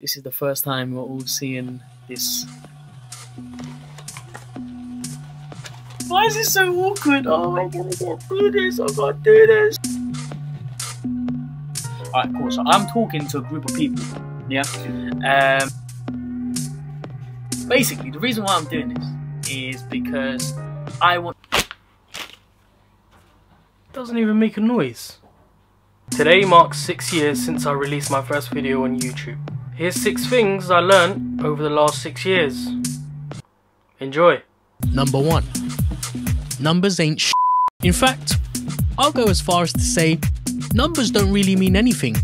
This is the first time we're all seeing this. Why is it so awkward? Oh, I get through this. I gotta do this. Alright, cool. So I'm talking to a group of people. Yeah. Um. Basically, the reason why I'm doing this is because I want. Doesn't even make a noise. Today marks six years since I released my first video on YouTube. Here's six things I learned over the last six years. Enjoy. Number one, numbers ain't sh. In fact, I'll go as far as to say numbers don't really mean anything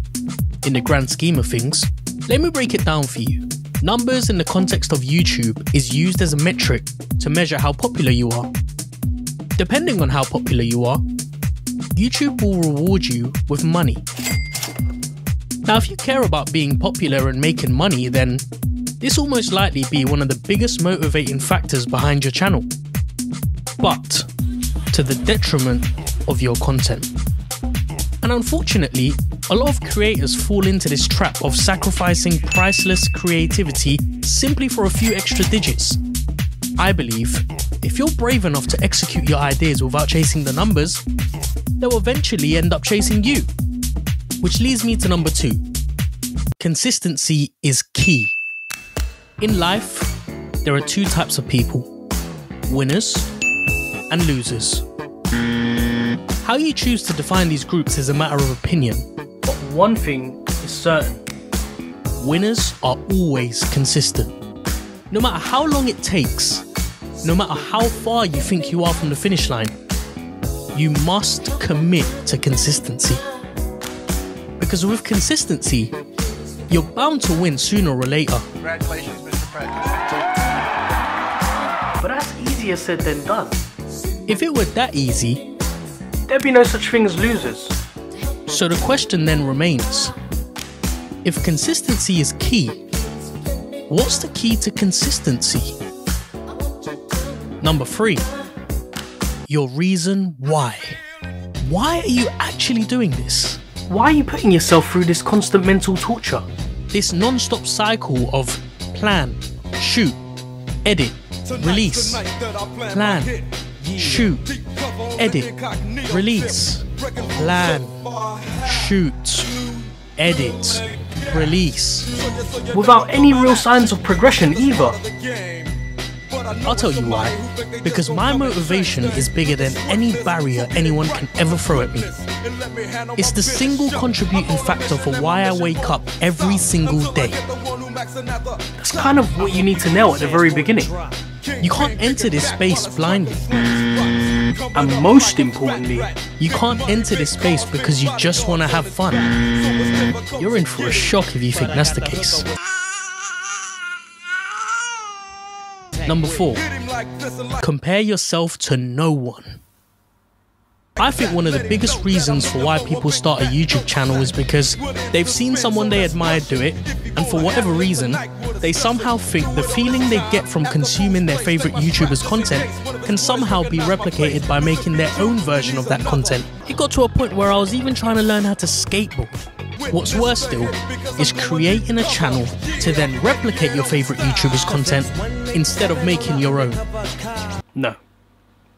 in the grand scheme of things. Let me break it down for you. Numbers in the context of YouTube is used as a metric to measure how popular you are. Depending on how popular you are, YouTube will reward you with money. Now, if you care about being popular and making money, then this will most likely be one of the biggest motivating factors behind your channel. But to the detriment of your content. And unfortunately, a lot of creators fall into this trap of sacrificing priceless creativity simply for a few extra digits. I believe if you're brave enough to execute your ideas without chasing the numbers, they'll eventually end up chasing you. Which leads me to number two consistency is key. In life, there are two types of people winners and losers. How you choose to define these groups is a matter of opinion, But one thing is certain. winners are always consistent. No matter how long it takes, no matter how far you think you are from the finish line, you must commit to consistency. Because with consistency, you're bound to win sooner or later. Congratulations, Mr. President. But that's easier said than done. If it were that easy, There'd be no such thing as losers. so the question then remains if consistency is key, what's the key to consistency? Number three, your reason why. Why are you actually doing this? Why are you putting yourself through this constant mental torture? This non stop cycle of plan, shoot, edit, release, plan, shoot, edit, release, plan, shoot, edit, release. Without any real signs of progression either. I'll tell you why. Because my motivation is bigger than any barrier anyone can ever throw at me. It's the single contributing factor for why I wake up every single day. That's kind of what you need to nail at the very beginning. You can't enter this space blindly. And most importantly, You can't enter this space because you just want to have fun. You're in for a shock if you think that's the case. Number four, compare yourself to no one. I think one of the biggest reasons for why people start a YouTube channel is because they've seen someone they admire do it, and for whatever reason, they somehow think the feeling they get from consuming their favorite YouTuber's content can somehow be replicated by making their own version of that content. It got to a point where I was even trying to learn how to skateboard. What's worse still is creating a channel to then replicate your favorite YouTuber's content instead of making your own. no,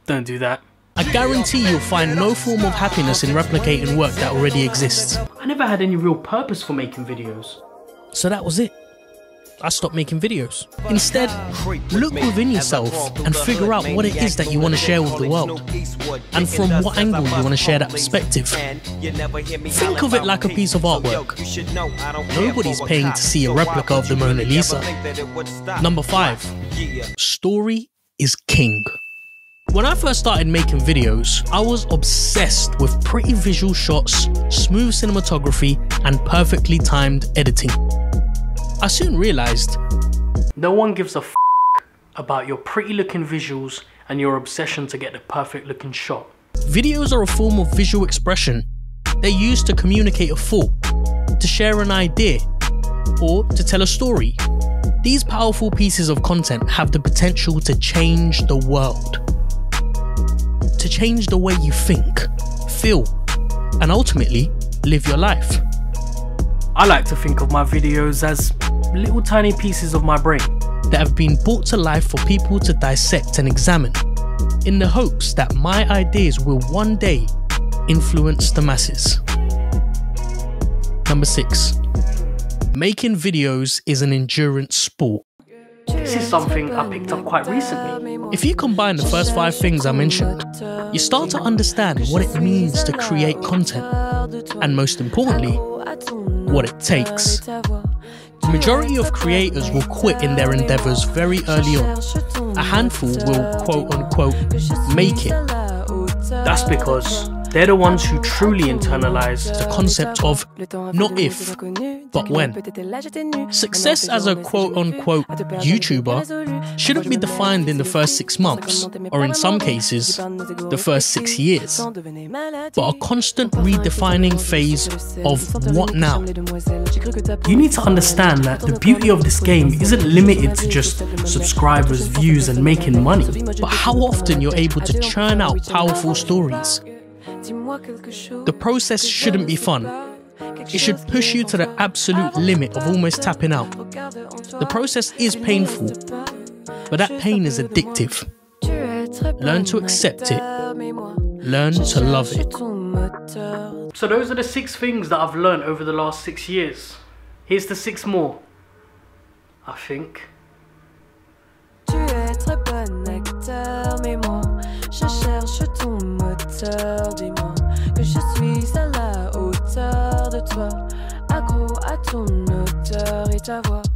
don't do that. I guarantee you'll find no form of happiness in replicating work that already exists. I never had any real purpose for making videos. So that was it. I stopped making videos. Instead, look within yourself and figure out what it is that you want to share with the world. And from what angle you want to share that perspective. Think of it like a piece of artwork. Nobody's paying to see a replica of the Mona Lisa. Number five, story is king. When I first started making videos, I was obsessed with pretty visual shots, smooth cinematography, and perfectly timed editing. I soon realized No one gives a f about your pretty looking visuals and your obsession to get the perfect looking shot. videos are a form of visual expression. They're used to communicate a thought, to share an idea, or to tell a story. These powerful pieces of content have the potential to change the world, to change the way you think, feel, and ultimately live your life. I like to think of my videos as little tiny pieces of my brain. that have been brought to life for people to dissect and examine, in the hopes that my ideas will one day influence the masses. Number 6. Making videos is an endurance sport. This is something I picked up quite recently. If you combine the first five things I mentioned, you start to understand what it means to create content, and most importantly, what it takes. The majority of creators will quit in their endeavors very early on. A handful will quote unquote make it. That's because they're the ones who truly internalize The concept of not if, but when. Success as a quote unquote YouTuber shouldn't be defined in the first six months, or in some cases, the first six years, but a constant redefining phase of what now. You need to understand that the beauty of this game isn't limited to just subscribers, views, and making money. But how often you're able to churn out powerful stories. The process shouldn't be fun. It should push you to the absolute limit of almost tapping out. The process is painful, but that pain is addictive. Learn to accept it. Learn to love it. So those are the six things that I've learned over the last six years. Here's the six more. I think. Tu es très bon acteur, mais moi, je cherche ton moteur. Ta voix.